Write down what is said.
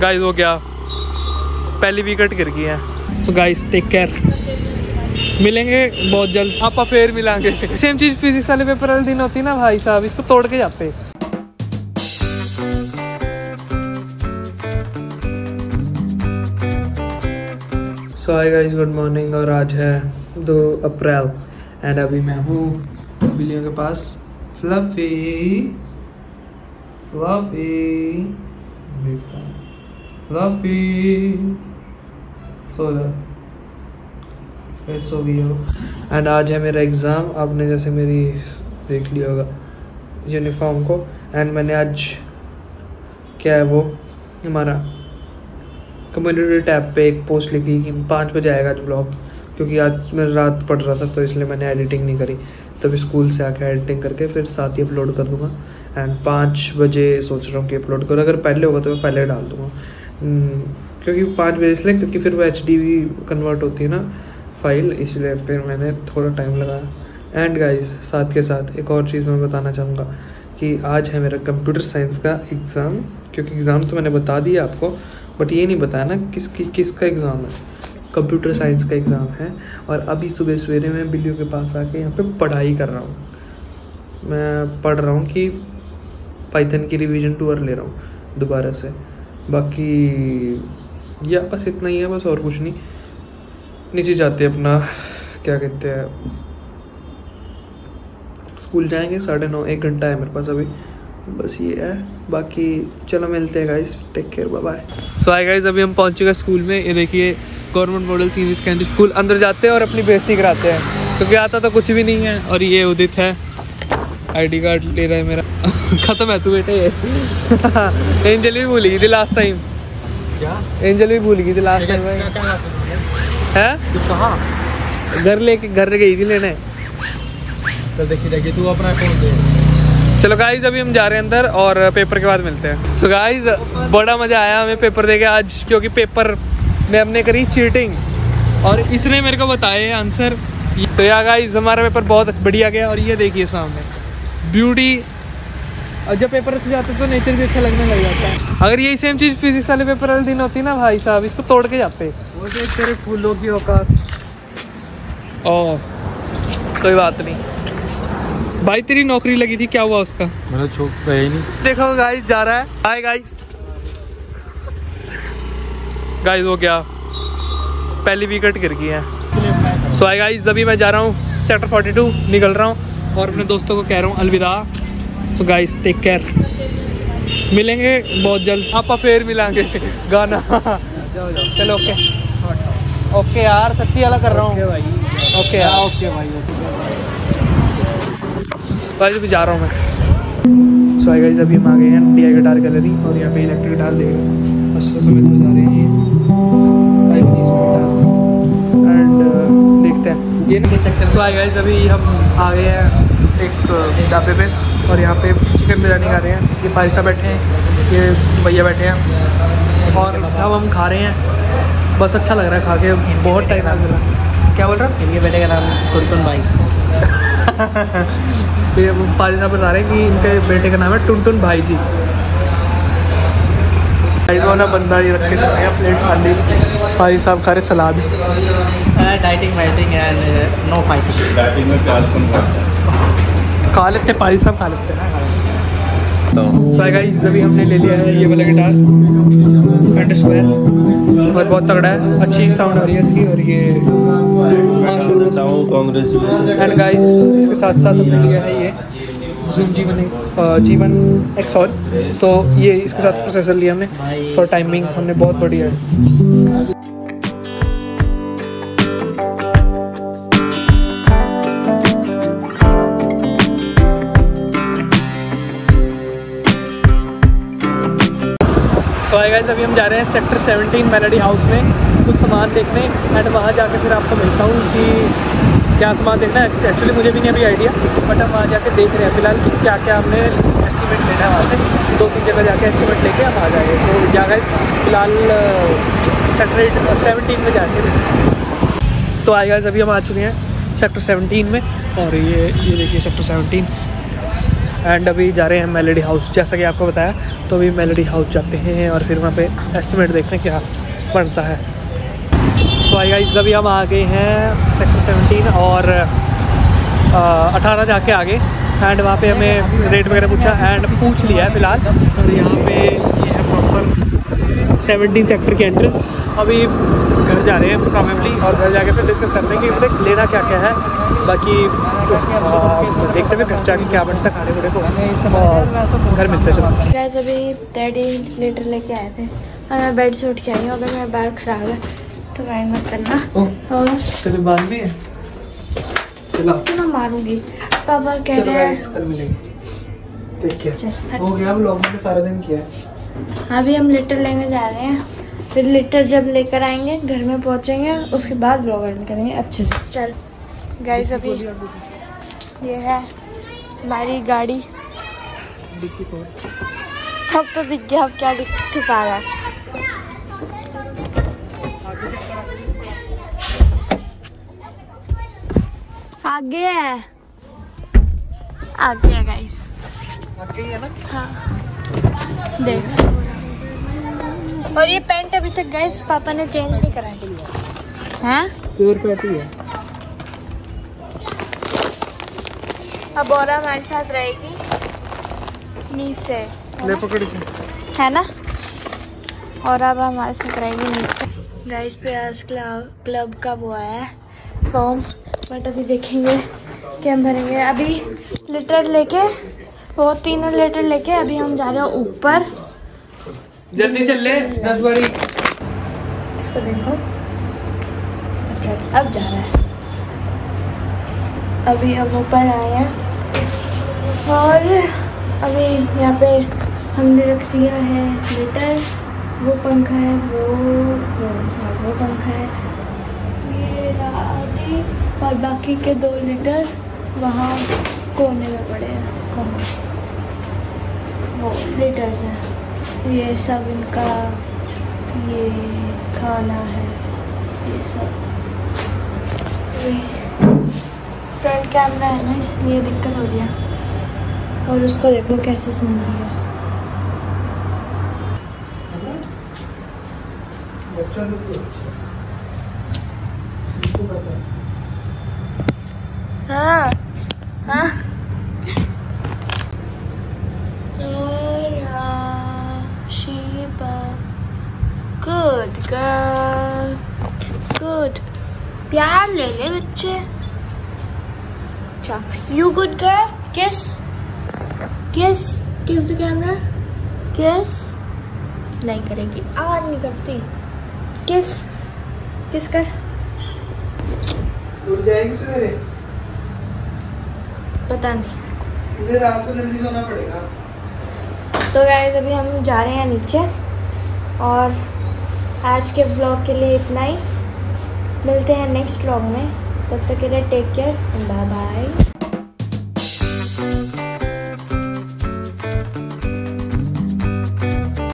Guys हो गया। पहली विकेट गिर गई है। सो गाइस टेक केयर मिलेंगे बहुत जल्द। आप फिर मिलेंगे। सेम चीज़ फिजिक्स वाले पेपर वाले दिन होती ना भाई साहब इसको तोड़ के जाते। So hi guys good morning और आज है दो अप्रैल। एंड अभी मैं हूँ बिल्लियों के पास। फ्लफी फ्लफी सो गई हो एंड आज है मेरा एग्ज़ाम आपने जैसे मेरी देख लिया होगा यूनिफॉर्म को. एंड मैंने आज क्या है वो? हमारा कम्युनिटी टैब पे एक पोस्ट लिखी कि पाँच बजे आएगा आज ब्लॉग क्योंकि आज मैं रात पढ़ रहा था तो इसलिए मैंने एडिटिंग नहीं करी. तभी स्कूल से आके एडिटिंग करके फिर साथ ही अपलोड कर दूँगा. एंड पाँच बजे सोच रहा हूँ कि अपलोड करूँ. अगर पहले होगा तो मैं पहले डाल दूँगा. क्योंकि पाँच बजे इसलिए क्योंकि फिर वो एचडीवी कन्वर्ट होती है ना फ़ाइल इसलिए फिर मैंने थोड़ा टाइम लगाया एंड गाइस साथ के साथ एक और चीज़ मैं बताना चाहूँगा कि आज है मेरा कंप्यूटर साइंस का एग्ज़ाम क्योंकि एग्ज़ाम तो मैंने बता दिया आपको बट ये नहीं बताया ना किस कि, किसका एग्ज़ाम है। कंप्यूटर साइंस का एग्ज़ाम है और अभी सुबह सवेरे मैं बिल्लियों के पास आके यहाँ पे पढ़ाई कर रहा हूँ। मैं पढ़ रहा हूँ कि पाइथन की रिवीजन टूर ले रहा हूँ दोबारा से। बाकी, या बस इतना ही है, बस और कुछ नहीं। नीचे जाते अपना, क्या कहते हैं, स्कूल जाएँगे, साढ़े नौ, एक घंटा है मेरे पास अभी। बस ये है, बाकी चलो मिलते हैं guys take care bye bye so hi guys अभी हम पहुँच हैं स्कूल में, ये देखिए, government model senior secondary school, अंदर जाते हैं और अपनी बेइज्जती कराते हैं। क्योंकि आता तो कुछ भी नहीं है, और ये उदित है। आईडी कार्ड ले रहा है मेरा। खत्म है तू बेटे। एंजल भी भूल गई थी लास्ट टाइम क्या? एंजल भी भूल गई थी लास्ट टाइम है? कहाँ? घर लेके घर गई थी लेने। तो देखिए तू अपना फ़ोन दे। चलो गाइज़ अभी हम जा रहे हैं अंदर और पेपर के बाद मिलते हैं। सो so गाइज़ बड़ा मज़ा आया हमें पेपर देके आज क्योंकि पेपर में हमने करी चीटिंग और इसने मेरे को बताया आंसर तो या गाइज़ हमारा पेपर बहुत बढ़िया गया और ये देखिए सामने। ब्यूटी। और जब पेपर अच्छे जाते तो नेचर भी अच्छा लगने लग जाता है। अगर यही सेम चीज़ फिजिक्स वाले पेपर वाले दिन होती ना भाई साहब इसको तोड़ के जाते। वो देख तेरे फूलों की औकात। ओ कोई बात नहीं। भाई तेरी नौकरी लगी थी क्या हुआ उसका? मेरा छोक गया ही नहीं। देखो गाइस जा रहा है। हाय गाइस गाइस हो गया। पहली विकेट गिर गई है। सो हाय गाइस अभी मैं जा रहा हूँ। सेक्टर 42 निकल रहा हूँ। और अपने दोस्तों को कह रहा हूँ अलविदा। सो गाइस टेक केयर मिलेंगे बहुत जल्द। आप फिर मिलेंगे गाना। चलो ओके ओके यार सच्ची वाला कर रहा हूँ। ओके यार। ओके भाई गाइस अभी जा रहा हूँ मैं। सो हाय गाइस अभी हम आ गए हैं डी आई गिटार गैलरी और यहाँ पे इलेक्ट्रिक गिटार देख रहे हैं। बस समेत बजा रहे हैं। एंड ये नहीं देख सकते। सो हाय गाइस अभी हम आ गए हैं एक ढाबे पे और यहाँ पे चिकन बिरयानी खा रहे हैं। ये भाई साहब बैठे हैं ये भैया बैठे हैं और अब हम खा रहे हैं। बस अच्छा लग रहा है खा के बहुत टाइम लग रहा है क्या बोल रहा इनके बेटे का नाम कुरकुन भाई। ये पाजी साहब बता रहे हैं कि इनके बेटे का नाम है टुन भाई जी। भाई को ना बंदा ये रख के चल हैं प्लेट खाली भाई साहब खा रहे सलाद। डाइटिंग वाइटिंग एंड नो फाइटिंग खा लेते हैं पाजी साहब खा लेते हैं। सो गाइस अभी हमने ले लिया है ये वाला गिटार फ्रंट स्क्वायर और बहुत तगड़ा है अच्छी साउंड आ रही है इसकी और ये कांग्रेस एंड गाइस इसके साथ साथ हमने लिया है ये जूम जीवन जीवन एक्स और तो ये इसके साथ प्रोसेसर लिया हमने फॉर टाइमिंग हमने बहुत बढ़िया है। गाइस अभी हम जा रहे हैं सेक्टर 17 मेलोडी हाउस में, कुछ सामान देखने एंड वहाँ जाके फिर आपको मिलता हूँ कि क्या सामान देखना है। एक्चुअली मुझे भी नहीं अभी आइडिया बट हम वहाँ जाके देख रहे हैं। फ़िलहाल कि क्या क्या हमने एस्टिमेट लेना है वहाँ से दो तीन जगह जाके एस्टिमेट लेके हम आ जाएँगे। तो क्या गाइस फ़िलहाल सेक्टर सेवनटीन में जाके। तो आए गाइस अभी हम आ चुके हैं सेक्टर 17 में, और ये ये देखिए सेक्टर 17 एंड अभी जा रहे हैं मेलेडी हाउस जैसा कि आपको बताया तो अभी मेलेडी हाउस जाते हैं और फिर वहाँ पे एस्टिमेट देखते हैं क्या बनता है। सो आई गाइस अभी हम आ गए हैं सेक्टर सेवनटीन और अठारह जाके आगे। एंड वहाँ पे हमें रेट वगैरह पूछा एंड पूछ लिया है फ़िलहाल। और यहाँ पे ये है प्रॉपर सेवनटीन सेक्टर की एंट्रेंस अभी घर जा रहे हैं प्रॉबेबली और घर जाके फिर डिस्कस करते हैं कि मतलब लेना क्या क्या है। बाकी देखते हुए घर जाके क्या बनता खाने वाने को और घर मिलते हैं चलो। गैस अभी डैडी लीटर लेके आए थे और मैं बेड से उठ के आई हूँ। अगर मेरा बैग खराब है तो माइंड मत करना। और तेरे बाल भी है? इसको मैं मारूँगी। पापा कह रहे हैं है। हो गया ब्लॉग में सारा दिन किया है। अभी हम लिटर लेने जा रहे हैं। फिर लेटर जब लेकर आएँगे घर में पहुँचेंगे उसके बाद ब्लॉग एडिट करेंगे अच्छे से। चल गाइस अभी ये है हमारी गाड़ी। डिक्की अब तो दिख गया अब क्या दिख छुपा रहा है। आगे है। आगे है गाइस आगे है ना? हाँ। देख। और ये पैंट अभी तक गाइस पापा ने चेंज नहीं करा है? हैं प्योर पैटी है अब और हमारे साथ रहेगी। मीस है ले ना? पकड़ इसे है ना? और अब हमारे साथ रहेगी मीस। से गाइस प्रयास क्लब क्लब का वो आया है फॉर्म बट अभी देखेंगे कि हम भरेंगे। अभी लीटर लेके वो तीनों लीटर लेके अभी हम जा रहे हैं ऊपर। जल्दी चल ले दस बारी अच्छा अब जा रहा है। अभी अब ऊपर आए हैं। और अभी यहाँ पे हमने रख दिया है लीटर वो पंखा है वो वो हाँ, वो पंखा है। ये और बाकी के दो लीटर वहाँ कोने में पड़े हैं। वहाँ वो लीटर्स हैं। ये सब इनका ये खाना है ये सब। फ्रंट कैमरा है ना इसलिए दिक्कत हो रही है। और उसको देखो कैसे सुन रही है। बच्चा लोग तो अच्छा है हाँ। प्यार ले ले बच्चे। अच्छा यू गुड गर्ल किस किस किस द कैमरा किस नहीं करेगी। आवाज़ नहीं करती। किस किस कर। उठ जाएगी सवेरे? पता नहीं। मुझे रात को जल्दी सोना पड़ेगा। तो गाइस अभी हम जा रहे हैं नीचे। और आज के ब्लॉग के लिए इतना ही। मिलते हैं नेक्स्ट ब्लॉग में। तब तक के लिए टेक केयर बाय बाय